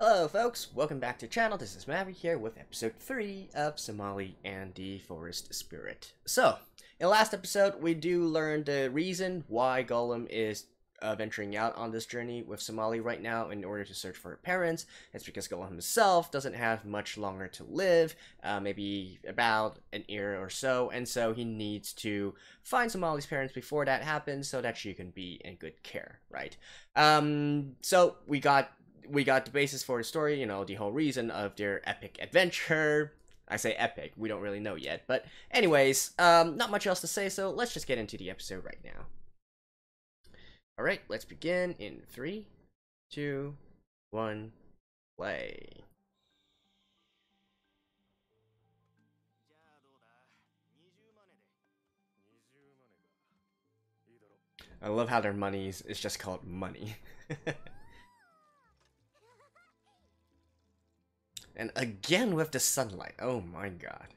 Hello folks, welcome back to the channel. This is Maverick here with episode 3 of Somali and the Forest Spirit. So, in the last episode, we do learn the reason why Golem is uh, venturing out on this journey with Somali right now in order to search for her parents. It's because Golem himself doesn't have much longer to live, uh, maybe about an year or so, and so he needs to find Somali's parents before that happens so that she can be in good care, right? Um, so we got we got the basis for the story, you know, the whole reason of their epic adventure. I say epic, we don't really know yet. But anyways, um, not much else to say, so let's just get into the episode right now. Alright, let's begin in three, two, one, play. I love how their money is, is just called money. And again with the sunlight. Oh my god.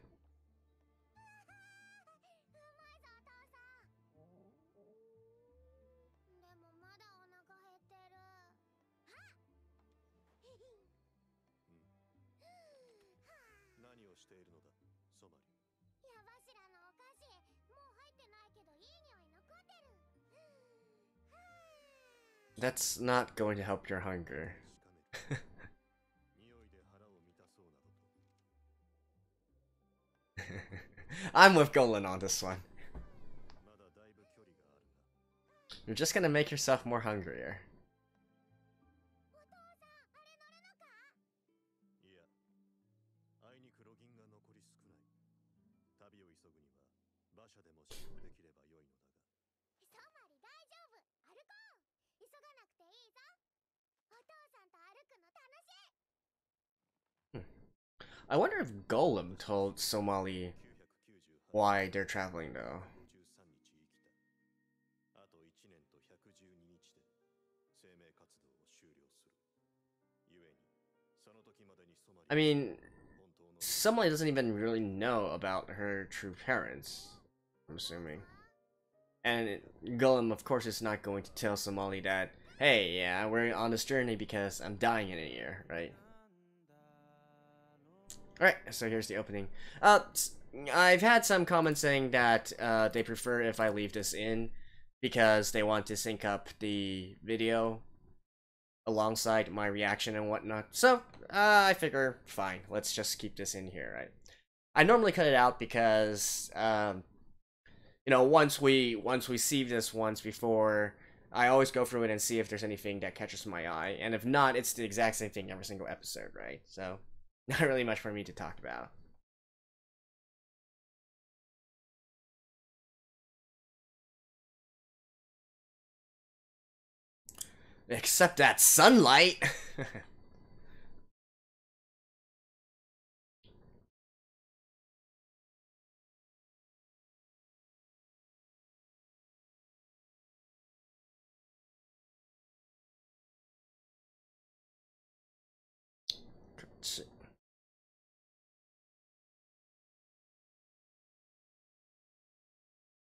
That's not going to help your hunger. I'm with Golem on this one. You're just gonna make yourself more hungrier. Hmm. I wonder if Golem told Somali why they're traveling though. I mean, Somali doesn't even really know about her true parents, I'm assuming. And Golem, of course, is not going to tell Somali that, hey, yeah, we're on this journey because I'm dying in a year, right? Alright, so here's the opening. Uh, I've had some comments saying that uh, they prefer if I leave this in because they want to sync up the video alongside my reaction and whatnot. So, uh, I figure, fine, let's just keep this in here, right? I normally cut it out because, um, you know, once we once we see this once before, I always go through it and see if there's anything that catches my eye, and if not, it's the exact same thing every single episode, right? So. Not really much for me to talk about. Except that sunlight!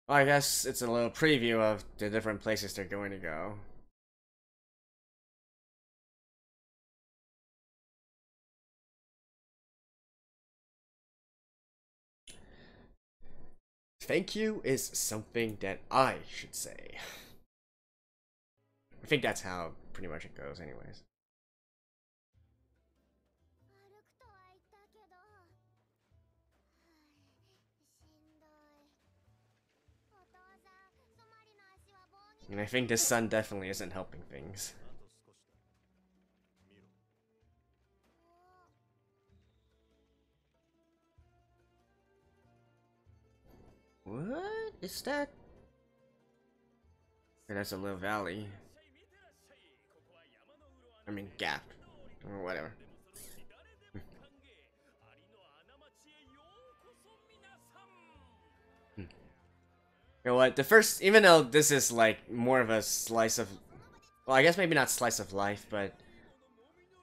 I guess it's a little preview of the different places they're going to go. Thank you is something that I should say. I think that's how pretty much it goes anyways. And I think this sun definitely isn't helping things. What is that? Okay, that's a little valley. I mean, gap. Or whatever. Hmm. You know what? The first, even though this is like more of a slice of, well, I guess maybe not slice of life, but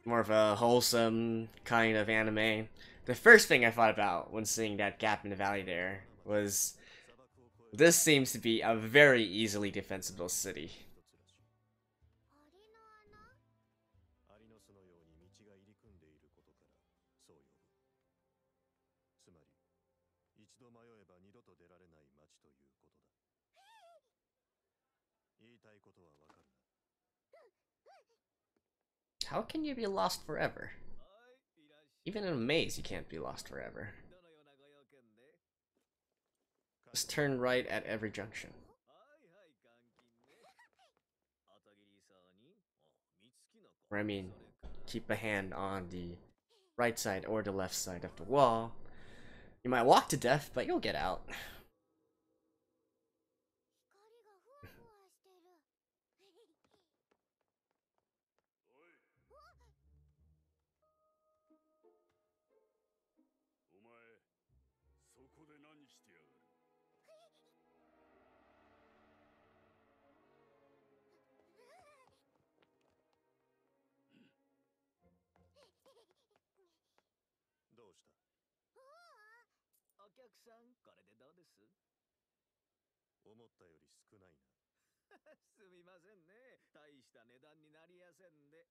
more of a wholesome kind of anime. The first thing I thought about when seeing that gap in the valley there was, this seems to be a very easily defensible city. How can you be lost forever? Even in a maze, you can't be lost forever. Just turn right at every junction. Or I mean, keep a hand on the right side or the left side of the wall. You might walk to death, but you'll get out. さんこれでどうです？思ったより少ないな。すみませんね。大した値段になりやせんで。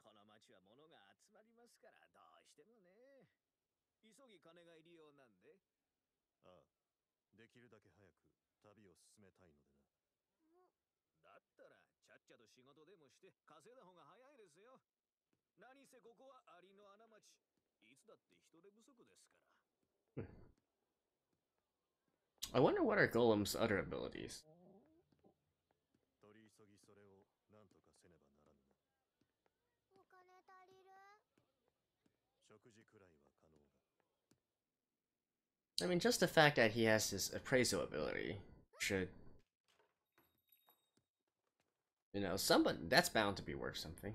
この町は物が集まりますからどうしてもね。急ぎ金が入りようなんで。ああできるだけ早く旅を進めたいのでな。だったらちゃっちゃと仕事でもして稼いだ方が早いですよ。何せここはアリの穴町。いつだって人手不足ですから I wonder what are Golem's other abilities. I mean, just the fact that he has his appraisal ability should... You know, somebody, that's bound to be worth something.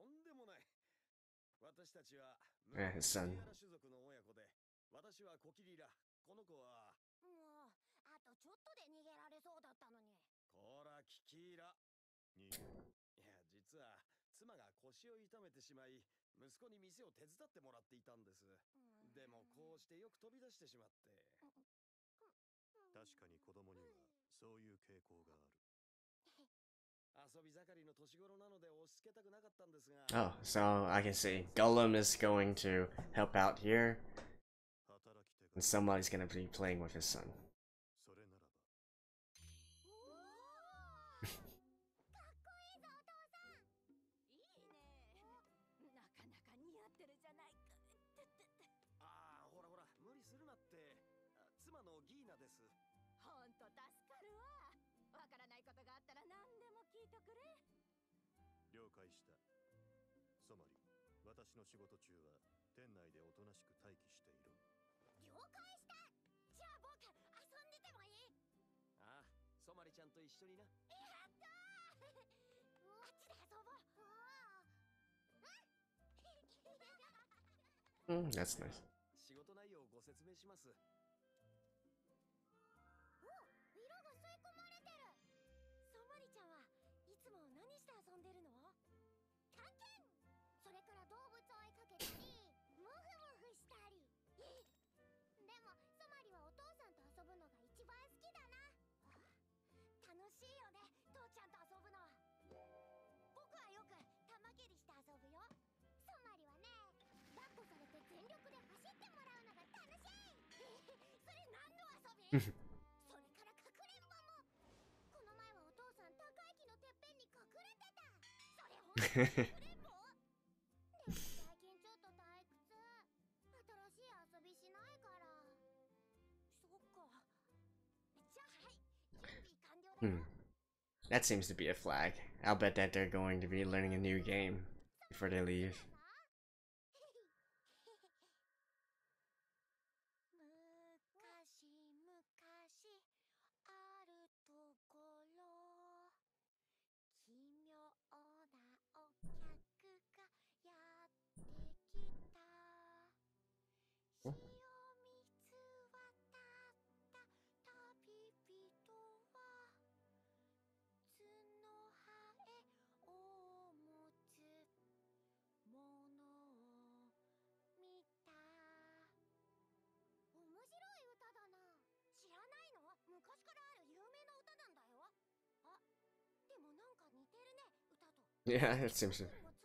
私たちはラ種族の親子で私はコキリラこの子は。もうあとちょっとで逃げられそうだったのに。こらキキーラにいや実は妻が腰を痛めてしまい息子に店を手伝ってもらっていたんです。うんでもこうしてよく飛び出してしまって。確かに子供にはそういう傾向がある Oh, so I can see. Golem is going to help out here, and somebody's gonna be playing with his son. 仕事中は店内でおとなしく待機している。了解した。じゃあ僕遊んでてもいい？ああソマリちゃんと一緒にな。やったー。あっちで遊ぼうおー Mm, that's nice. 仕事内容をご説明しますしいよね。父ちゃんと遊ぶの僕はよく玉蹴りして遊ぶよ。ソマリはね抱っこされて全力で走ってもらうのが楽しい。それ何の遊び？それからかくれんぼも。この前はお父さん高い木のてっぺんに隠れてた。それほん That seems to be a flag. I'll bet that they're going to be learning a new game before they leave. いのか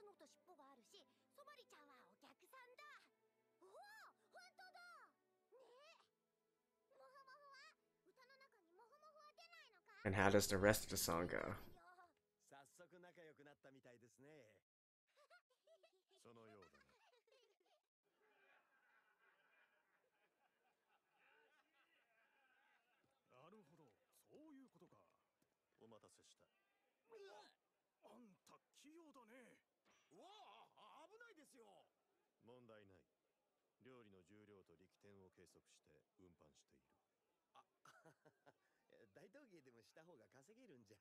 And how does the rest of the song go? 早速仲良くなったみたいですねそのようだななるほどそういうことかお待たせした あんた器用だね。うわあ危ないですよ。問題ない。料理の重量と力点を計測して運搬している。大道芸でもした方が稼げるんじゃ。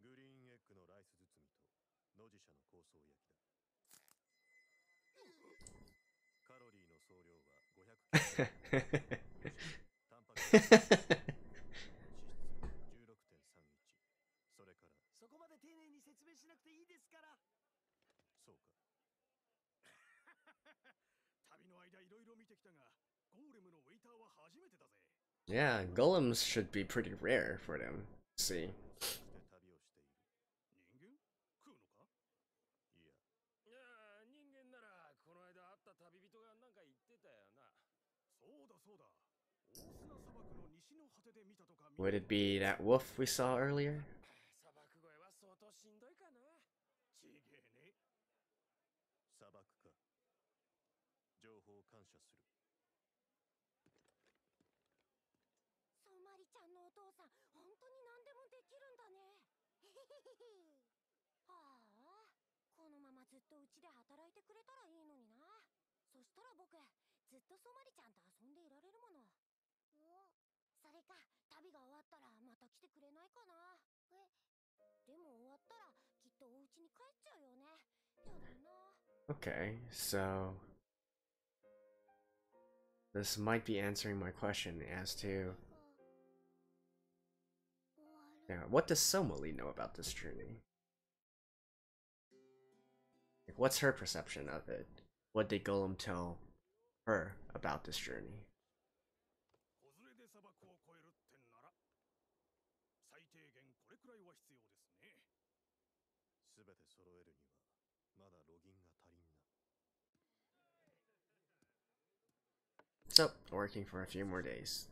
グリーンエッグのライス包みと野自社の香草焼きだ。カロリーの総量は500 タンパク質 Yeah, golems should be pretty rare for them. Let's see. Would it be that wolf we saw earlier? っとうちで働いてくれたらいいのにな。そしたら僕ずっとソマリちゃんと遊んでいられるもの。おそれか旅が終わったらまた来てくれないかな。えでも終わったらきっとお家に帰っちゃうよね。やだな。Okay, so this might be answering my question as to yeah, what does Somali know about this journey? what's her perception of it? What did Golem tell her about this journey? So, working for a few more days.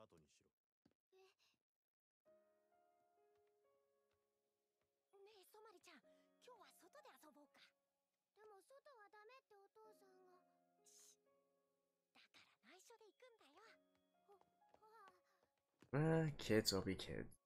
後にしろ。ねえソマリちゃん。今日は外で遊ぼうか。でも外はダメってお父さんが。しだから内緒で行くんだよ。Uh, kids will be kids.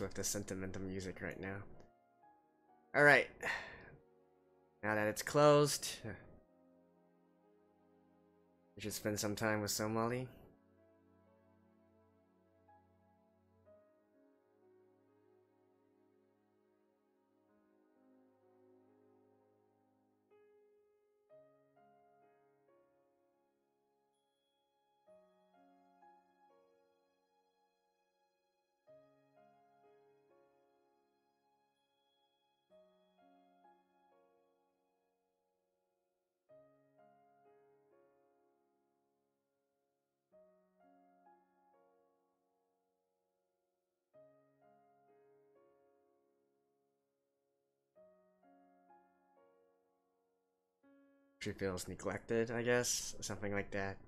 With the sentimental music right now? Alright, Now that it's closed, we should spend some time with Somali. She feels neglected, I guess, something like that.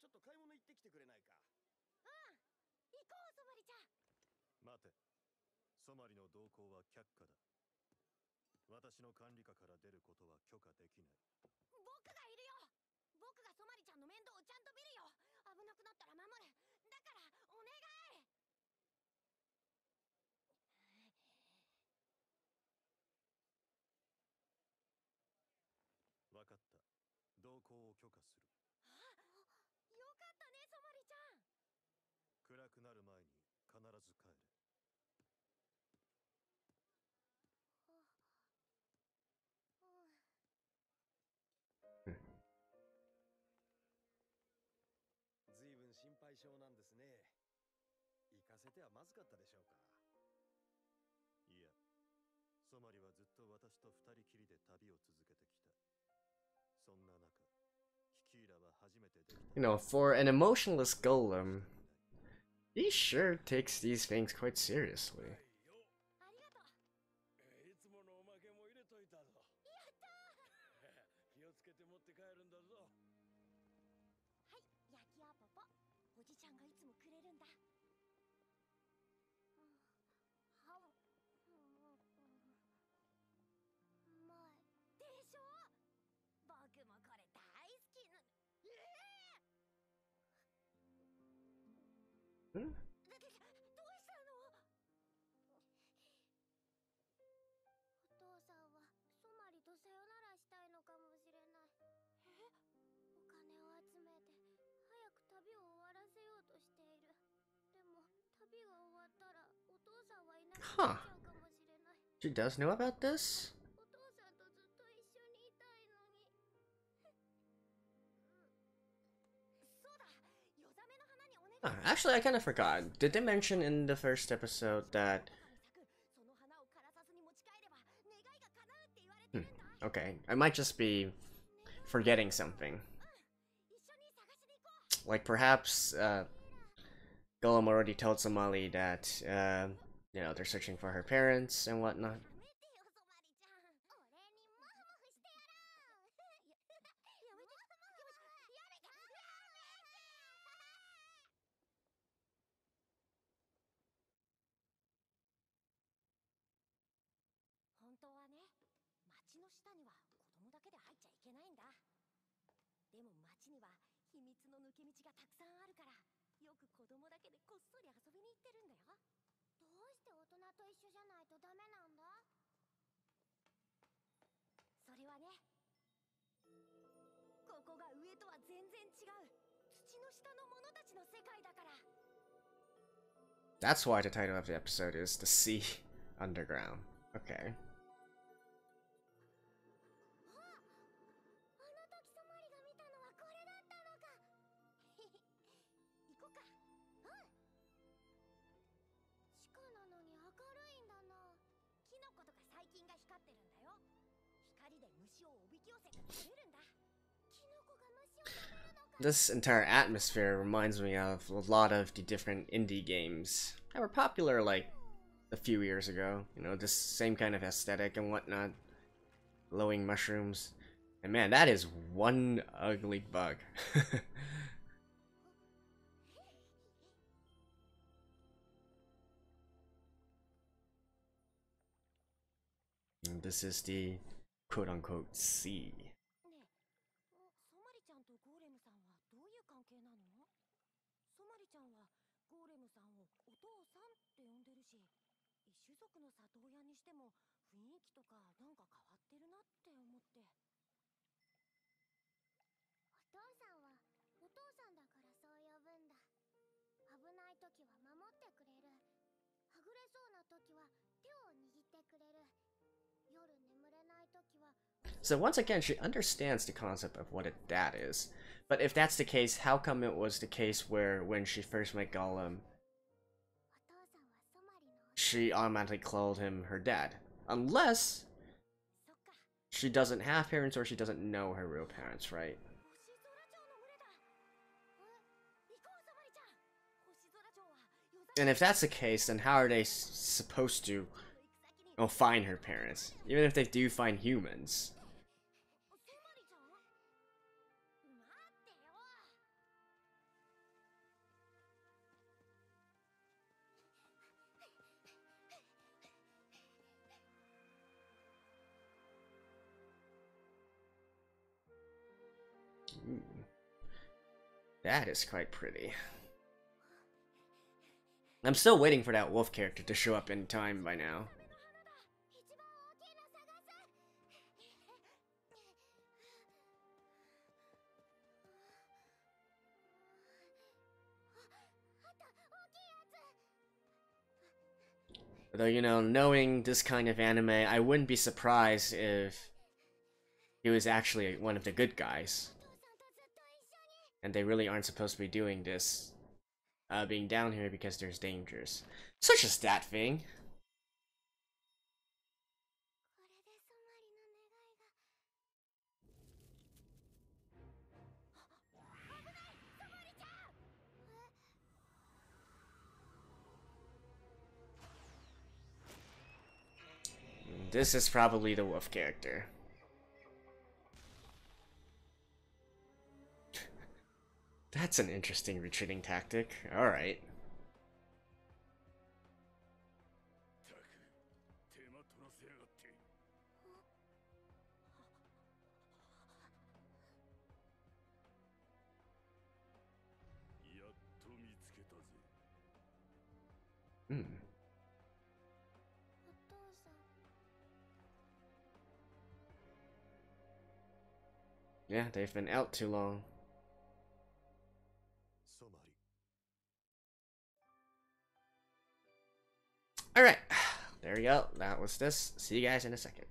ちょっと買い物行ってきてくれないかうん行こうソマリちゃん待てソマリの動向は却下だ私の管理下から出ることは許可できない僕がいるよ僕がソマリちゃんの面倒をちゃんと見るよ。危なくなったら守る。だからお願い。分かった。同行を許可する。いぶん心配性なんですね行かせてはまずかったでしょうかいやソマリはずっと私と二人きりで旅を続けてきたそんな中キキーラは初めてできた You know, for an emotionless golem, he sure takes these things quite seriously. Huh. She does know about this? Actually, I kind of forgot. Did they mention in the first episode that... Hmm, okay, I might just be forgetting something. Like perhaps uh, Golem already told Somali that uh, you know they're searching for her parents and whatnot. して大人と一緒じゃないとダメなんだそれはねここが上とは全然違う土の下の者たちの世界だから That's why the title of the episode is The Sea Underground. Okay. This entire atmosphere reminds me of a lot of the different indie games that were popular like a few years ago. You know, this same kind of aesthetic and whatnot. Glowing mushrooms. And man, that is one ugly bug. This is the quote unquote sea. So once again, she understands the concept of what a dad is. But if that's the case, how come it was the case where when she first met Golem, she automatically called him her dad? Unless she doesn't have parents or she doesn't know her real parents, right? And if that's the case, then how are they supposed to find her parents? Even if they do find humans. That is quite pretty. I'm still waiting for that wolf character to show up in time by now. Though, you know, knowing this kind of anime, I wouldn't be surprised if he was actually one of the good guys. And they really aren't supposed to be doing this uh, being down here because there's dangers. Such a stat thing. This is probably the wolf character. That's an interesting retreating tactic. Alright. Hmm. Yeah, they've been out too long. Alright, there we go. That was this. See you guys in a second.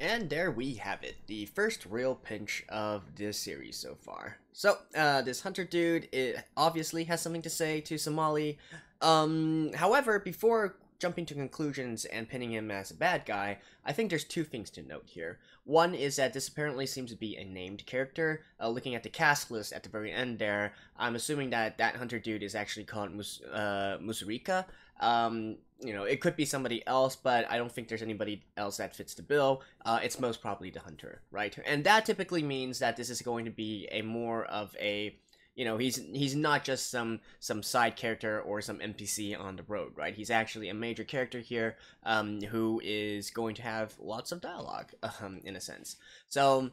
And there we have it, the first real pinch of this series so far. So, uh, this hunter dude it obviously has something to say to Somali. Um, however, before jumping to conclusions and pinning him as a bad guy, I think there's two things to note here. One is that this apparently seems to be a named character. Uh, looking at the cast list at the very end there, I'm assuming that that hunter dude is actually called Mus- uh, Musurika. Um, you know, it could be somebody else, but I don't think there's anybody else that fits the bill. Uh, it's most probably the hunter, right? And that typically means that this is going to be a more of a you know he's he's not just some some side character or some npc on the road right? He's actually a major character here um, who is going to have lots of dialogue um, in a sense. So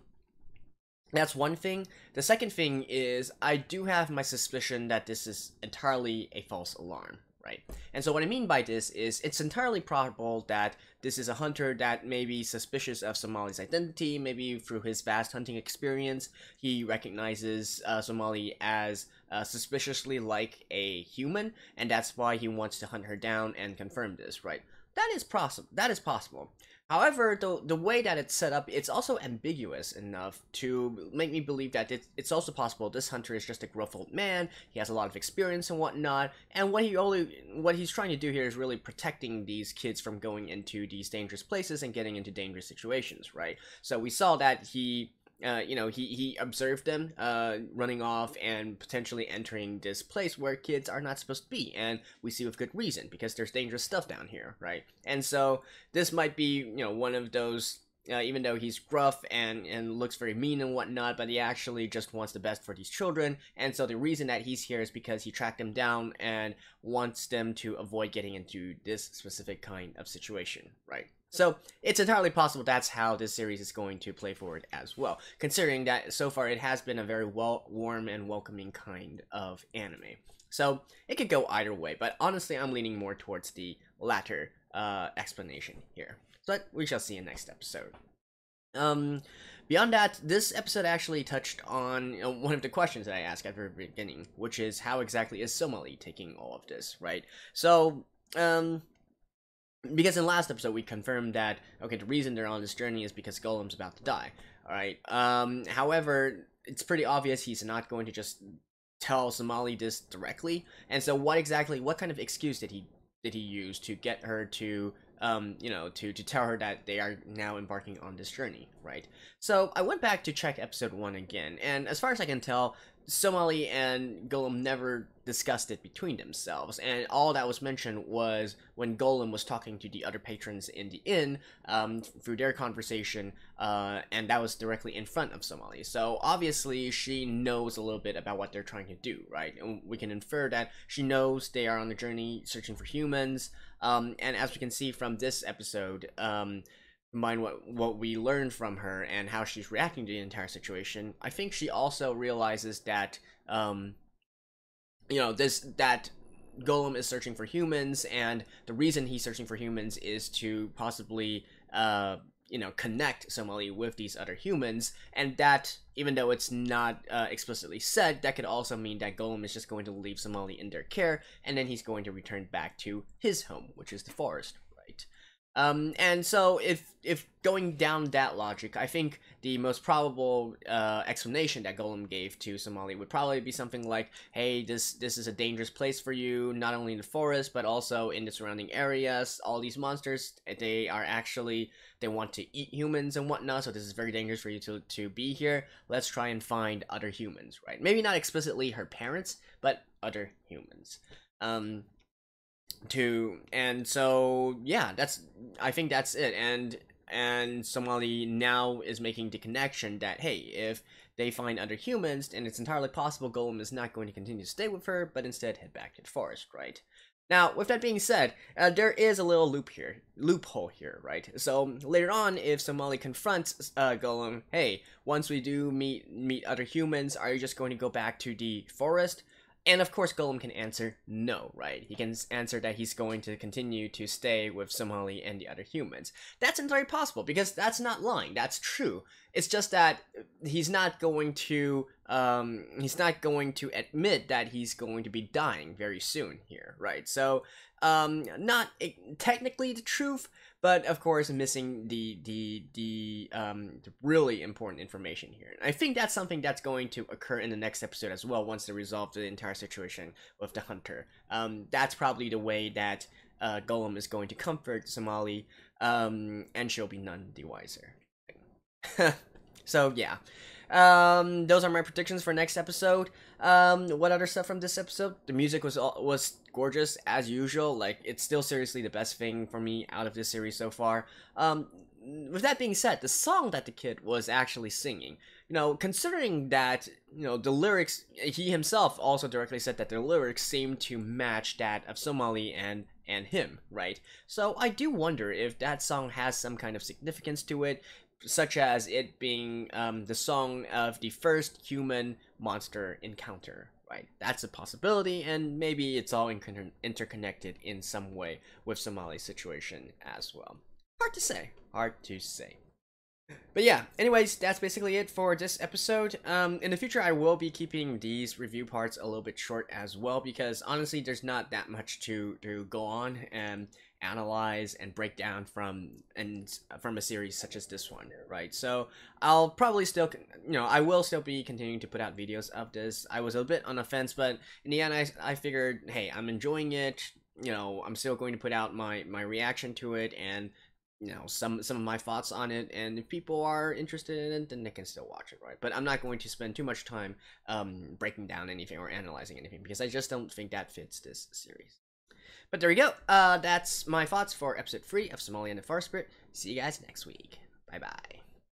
that's one thing. The second thing is i do have my suspicion that this is entirely a false alarm right? And so what i mean by this is it's entirely probable that this is a hunter that may be suspicious of somali's identity maybe through his vast hunting experience he recognizes uh, somali as uh, suspiciously like a human and that's why he wants to hunt her down and confirm this right that is possible that is possible However, the the way that it's set up, it's also ambiguous enough to make me believe that it's, it's also possible this hunter is just a gruff old man. He has a lot of experience and whatnot, and what he only what he's trying to do here is really protecting these kids from going into these dangerous places and getting into dangerous situations, right? So we saw that he uh, you know, he, he observed them uh, running off and potentially entering this place where kids are not supposed to be. And we see with good reason because there's dangerous stuff down here, right? And so this might be, you know, one of those. Uh, even though he's gruff and, and looks very mean and whatnot, but he actually just wants the best for these children. And so the reason that he's here is because he tracked them down and wants them to avoid getting into this specific kind of situation, right? So it's entirely possible that's how this series is going to play forward as well, considering that so far it has been a very well warm and welcoming kind of anime. So it could go either way, but honestly, I'm leaning more towards the latter uh, explanation here. But we shall see in next episode. Um, beyond that, this episode actually touched on you know, one of the questions that I asked at the very beginning, which is how exactly is Somali taking all of this, right? So, um, because in last episode we confirmed that okay, the reason they're on this journey is because Golem's about to die. All right. Um, however, it's pretty obvious he's not going to just tell Somali this directly. And so, what exactly, what kind of excuse did he did he use to get her to um, you know, to, to tell her that they are now embarking on this journey, right? So I went back to check episode one again, and as far as I can tell, Somali and Golem never discussed it between themselves, and all that was mentioned was when Golem was talking to the other patrons in the inn um, through their conversation, uh, and that was directly in front of Somali. So obviously, she knows a little bit about what they're trying to do, right? And we can infer that she knows they are on a journey searching for humans, um, and as we can see from this episode, um, mind what what we learned from her and how she's reacting to the entire situation, I think she also realizes that um, you know this that Golem is searching for humans, and the reason he's searching for humans is to possibly uh, you know connect Somali with these other humans, and that even though it's not uh, explicitly said, that could also mean that Golem is just going to leave Somali in their care, and then he's going to return back to his home, which is the forest. Um, and so if if going down that logic, I think the most probable uh, explanation that Golem gave to Somali would probably be something like, "Hey, this this is a dangerous place for you, not only in the forest but also in the surrounding areas. All these monsters, they are actually they want to eat humans and whatnot. So this is very dangerous for you to to be here. Let's try and find other humans, right? Maybe not explicitly her parents, but other humans." Um, to and so yeah that's i think that's it. And and somali now is making the connection that hey if they find other humans and it's entirely possible golem is not going to continue to stay with her but instead head back to the forest right? Now with that being said uh, there is a little loop here loophole here right? So later on if somali confronts uh, golem hey once we do meet meet other humans are you just going to go back to the forest and of course, Golem can answer no, right? He can answer that he's going to continue to stay with Somali and the other humans. That's entirely possible because that's not lying. That's true. It's just that he's not going to um, he's not going to admit that he's going to be dying very soon here, right? So um, not technically the truth, but of course missing the the the um really important information here. And I think that's something that's going to occur in the next episode as well once they resolve the entire situation with the hunter. Um, that's probably the way that uh, Golem is going to comfort Somali, um, and she'll be none the wiser. so yeah. Um, those are my predictions for next episode. Um, what other stuff from this episode? The music was was gorgeous as usual. Like it's still seriously the best thing for me out of this series so far. Um, with that being said, the song that the kid was actually singing, you know, considering that, you know, the lyrics, he himself also directly said that the lyrics seem to match that of Somali and and him, right? So I do wonder if that song has some kind of significance to it such as it being um, the song of the first human monster encounter, right? That's a possibility, and maybe it's all inter- interconnected in some way with Somali's situation as well. Hard to say. Hard to say. But yeah, anyways, that's basically it for this episode. Um, in the future, I will be keeping these review parts a little bit short as well because honestly, there's not that much to to go on and analyze and break down from and from a series such as this one, right? So I'll probably still, you know, I will still be continuing to put out videos of this. I was a bit on the fence, but in the end, I I figured, hey, I'm enjoying it. You know, I'm still going to put out my my reaction to it and you know some some of my thoughts on it and if people are interested in it then they can still watch it right but i'm not going to spend too much time um breaking down anything or analyzing anything because i just don't think that fits this series but there we go. Uh that's my thoughts for episode 3 of somali and the forest spirit. See you guys next week. Bye bye